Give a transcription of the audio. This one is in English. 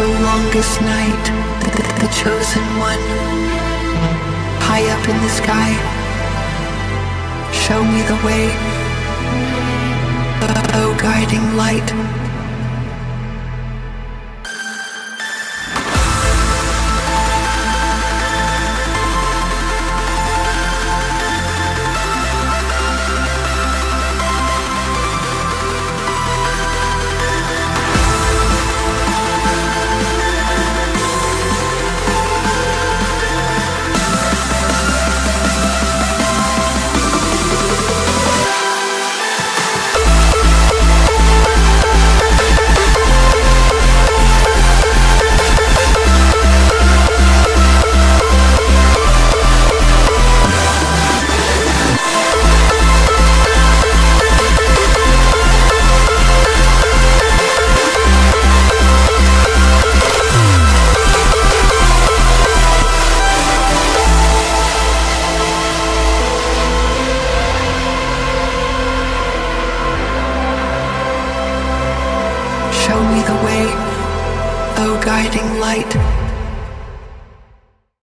the longest night, the, the, the chosen one, high up in the sky. Show me the way, oh guiding light. Oh guiding light.